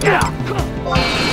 别跑，快跑。